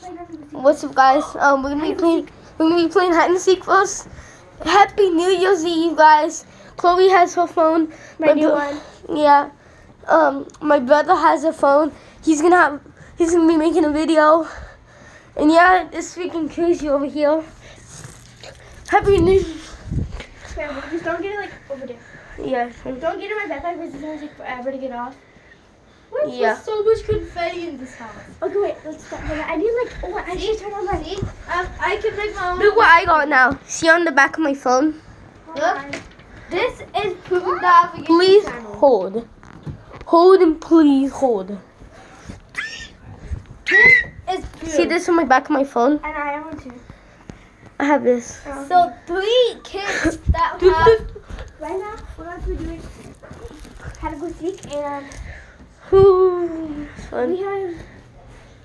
What's up, guys? Um, we're gonna be playing. We're gonna be playing hide and seek first. Happy New Year's Eve, guys. Chloe has her phone. My new one. Yeah. Um, my brother has a phone. He's gonna have. He's gonna be making a video. And yeah, it's freaking crazy over here. Happy New. Well, just don't get it like over there. Yeah. Don't get it in my backpack because it's gonna take forever to get off. Where's Yeah. there's so much confetti in this house? Okay, wait, let's on. I need like, oh, I should turn on my. See? Um, I can make my own. Look what I got now. See on the back of my phone. Look. This is Poop Navigation Please Channel. hold. Hold and please hold. This It's See this on my back of my phone? And I am one too. I have this. So three kids that have right now what we're to be doing how to go seek and Ooh, it's we have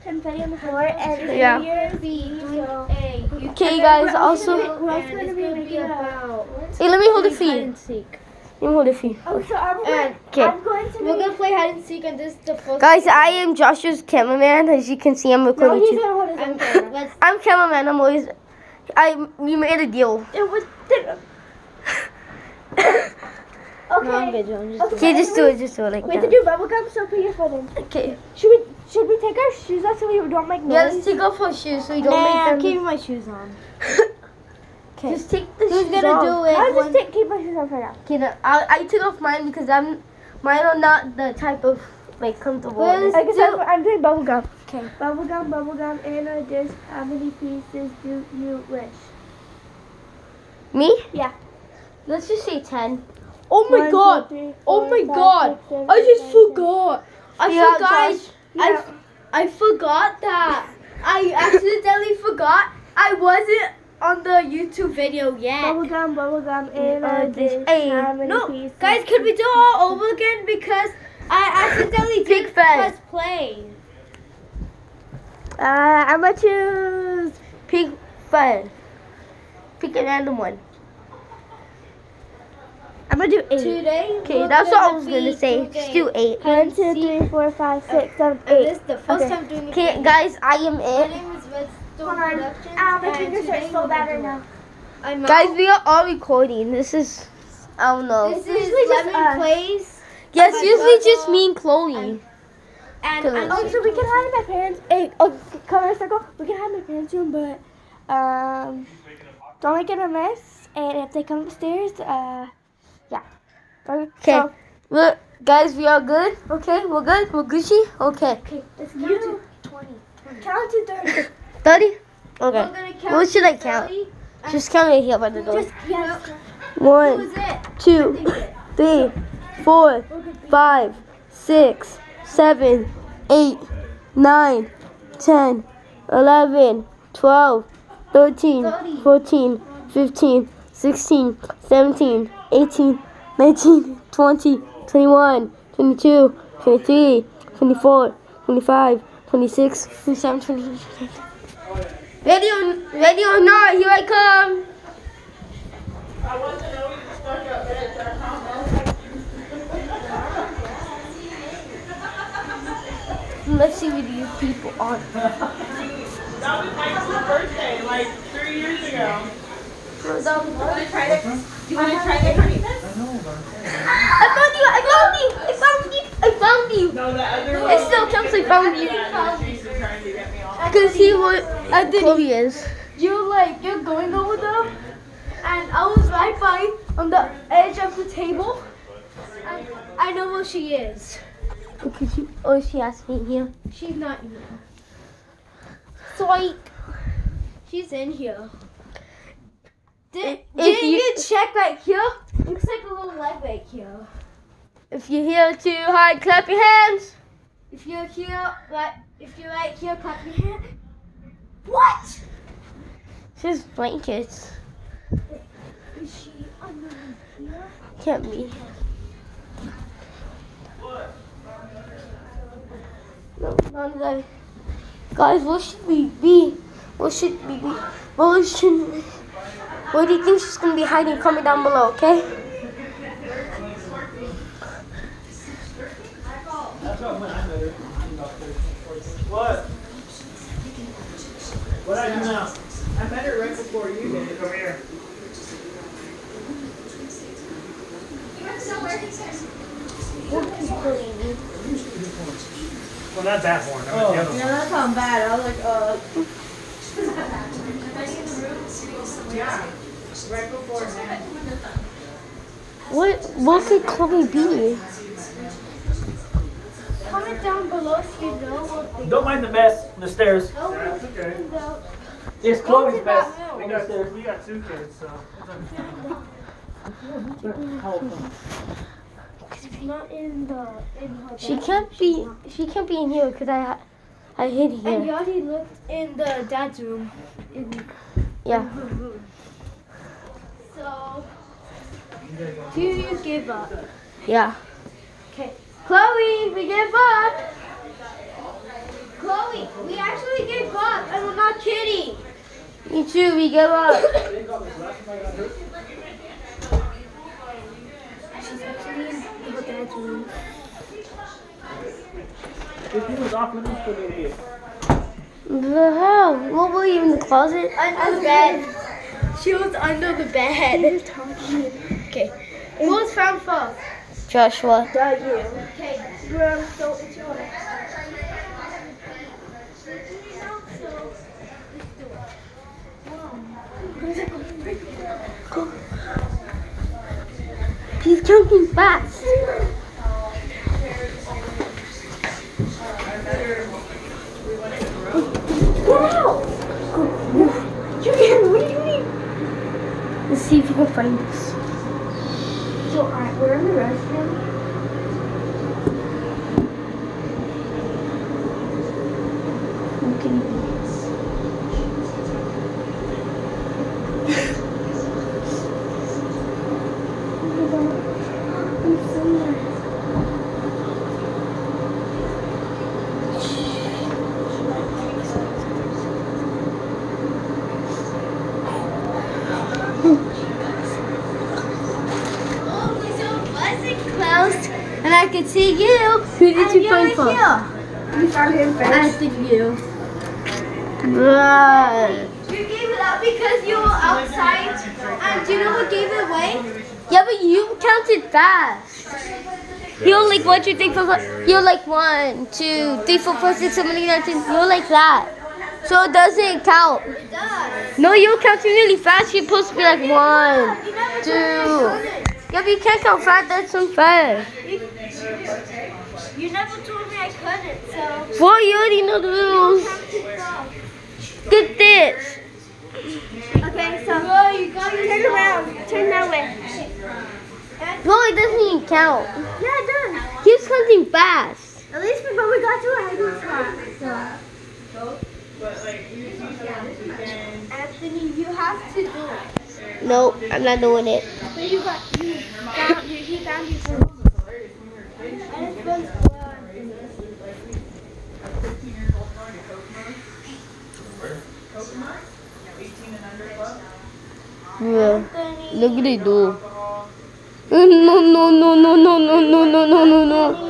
confetti on the floor and Yeah. here be doing a Okay, guys. Also, we're also going to be making a hey, let me hold it for hide you. and seek. Let me hold it for you. Oh, so I'm going, Okay. I'm going to we're going to play hide and seek and this is the first Guys, I am Joshua's cameraman. As you can see, I'm no, he's going to hold his own camera. I'm cameraman. I'm always. I we made a deal. it was Okay. Okay, just do it. Just do it like Wait to that. do bubblegum, so put your foot in. Okay. Should we should we take our shoes off so we don't make noise? Yeah, let's take off our shoes so we don't Nah, make them. I'm keeping my shoes on. Okay. Just take the Who's shoes gonna off. do it? I'll just take, keep my shoes on for now. Okay, no, I I took off mine because I'm mine are not the type of like comfortable. Well, I guess I'm, I'm doing bubblegum. Okay. Bubblegum, bubblegum, and a dish. How many pieces do you wish? Me? Yeah. Let's just say ten. Oh my One, god! three, Oh four, my five, god! six, seven, I just eight, nine, ten. forgot. I Yeah, forgot. Josh. I, Yeah. I forgot that. I accidentally forgot I wasn't on the YouTube video yet. Bubblegum, bubblegum, and Uh, a this- dish. hey, no, pieces? Guys, could we do it all over again because I accidentally Big did fan. press play. Uh, I'm gonna choose. Pick five. Pick a random one. I'm gonna do eight. Today, Okay, that's what I was gonna say. doing Just do eight. One, two, three, four, five, six, seven, And eight. This is the first Okay. time doing Okay, it. guys, I am My it. name is Redstone Hold on. Productions. Ow, my and fingers hurt today so bad right now. I'm Guys, out. we are all recording. This is, I don't know. This is usually just Lemon us. Plays. Yes, my usually just me and Chloe. and- And Oh, so we can hide in my parents' hey, oh, color circle. We can hide in my parents' room, but um, don't make it a mess. And if they come upstairs, uh, yeah. Okay. Okay. So, Look, guys, we are good. Okay, we're good. We're Gucci. Okay. okay. Let's count to twenty. Count to thirty. Thirty. We're Okay. gonna count What should I count? 30. Just count right here by the door. Just yes. Who One, it? two, three, four, five, six, seven, eight, nine, ten, eleven, twelve, thirteen, fourteen, fifteen, sixteen, seventeen, eighteen, nineteen, twenty, twenty-one, twenty-two, twenty-three, twenty-four, twenty-five, twenty-six, twenty-seven, twenty-eight. Ready or, ready or not, here I come. Let's see what you people are. That was Michael's birthday, like three years ago. Want to try the? Do you want to try the honey? I found you! I found you! I found you! I found you! No, the other one. It still counts I found you. Yeah, Jason's trying to get me off. Because he was. I did. Chloe is. You like you're going over there, and I was right by on the edge of the table. And I know where she is. Because she, oh, she asked me here. She's not here. Swipe. She's in here. Did, If didn't you- you, check right here? Looks like a little leg right here. If you're here too hard, clap your hands. If you're here, right, if you're right here, clap your hand. What? Just blankets. Is she under here? Can't be. No. Guys, what should we be? What should we be? What should we? Where do you think she's gonna be hiding? Comment down below, okay? What? What I do now? I met her right before you did. Come here. Well, not that one. I meant the other one. Yeah, that sounds bad. I was like, uh. Yeah. Right before that. What what could Chloe be? Comment down below if you know what they Don't mind the mess. on The stairs. Oh, that's okay. It's Chloe's mess. We got, stairs. we got two kids, so. it's understandable. Not in the in her She can't be she can't be in here because I I hid And here. you already looked in the dad's room. In Yeah. So, do you give up? Yeah. Okay. Chloe, we give up. Chloe, we actually gave up, and we're not kidding. Me too, we give up. She's actually in her dad's room. If he was off, let me put it in. The hell? What were you in the closet? Under the bed. She was under the bed. Okay. Who was found first? Joshua. Duh, you. Okay, Bro, so it's yours. He's jumping fast. Julian, what are you doing? Let's see if you can find this. So, alright, we're in the. Okay. Close, and I could see you. Who did you find first? You found him I think you. Right. You gave it up because you were outside. And do you know what gave it away? Yeah, but you counted fast. You're like one, two, three, four, five. You're like one, two, three, four, five, six, seven, eight, nine, ten. You're like that. So it doesn't count. It does. No, you're counting really fast. You're supposed to be like one, You never two. told me I couldn't. Yeah, but you can't count fast. That's unfair. You never told me I couldn't, so. Well, you already know the rules. Get this. Okay, so. Oh, you got Turn around. Turn that way. No, it doesn't even count. Yeah, it does. He's counting fast. At least before we got to a hiding spot. So. But like, you teach them if you can. Anthony, you have to do it. Nope, I'm not doing it. So you got you found you found you Yeah. Look at it do. No, no, no, no, no, no, no, no, no, no, no.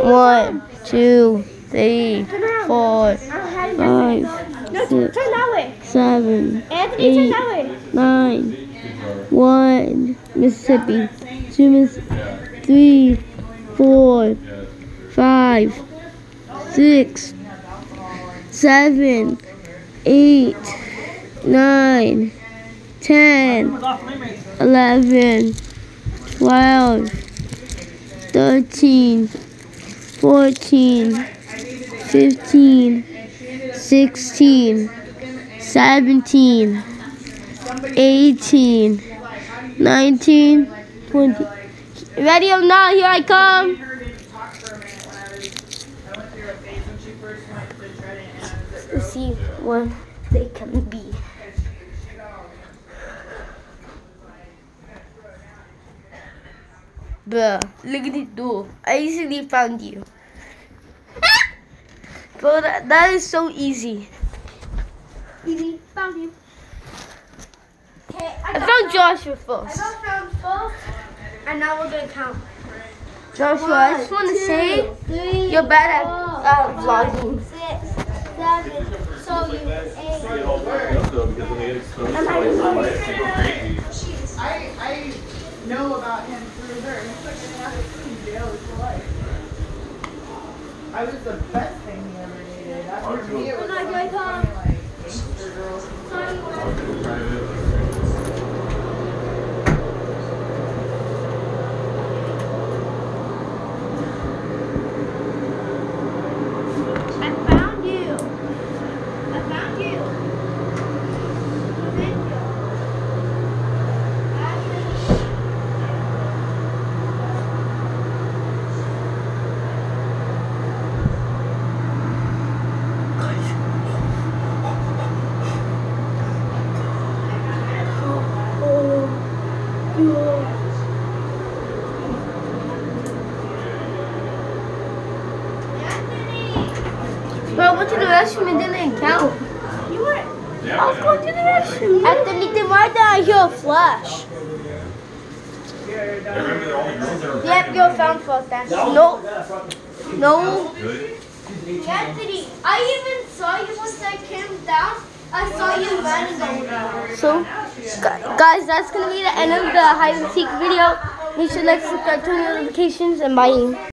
One, two, three, four, I don't have five, No, turn that way. seven, Eight. nine, one, Mississippi, two, Miss, three, four, five, six, seven, eight, nine, ten, eleven, twelve, thirteen, fourteen, fifteen, sixteen, seventeen, eighteen, nineteen, twenty. Ready or not? Here I come. Let's see what they can be. Bruh, look at the door. I easily found you. Bro, that, that is so easy. Easy, found you. I, I found, found Joshua first. I first and now we're gonna count. Joshua, I just want to say three, you're bad at four, uh, vlogging. six, seven, though, because when they get exposed to I'm like not- life, they go crazy. I I know about him through her. and It's like in jail his whole life. I was the best thing he ever needed. After me, it was Good night, like, Jacob. funny, like gangster girls. I found you. I found you. Thank you. Ashley. Bro, I went to the restroom and didn't. You were. Yeah, I was going to the restroom. Anthony, then why did I hear a flash? Remember that all the girls that are Yep, your phone felt that. No, no. good. Anthony, I even saw you once I came down. I saw you running over. So, guys, that's gonna be the end of the hide and seek video. Make sure to like, subscribe, turn on notifications, and bye.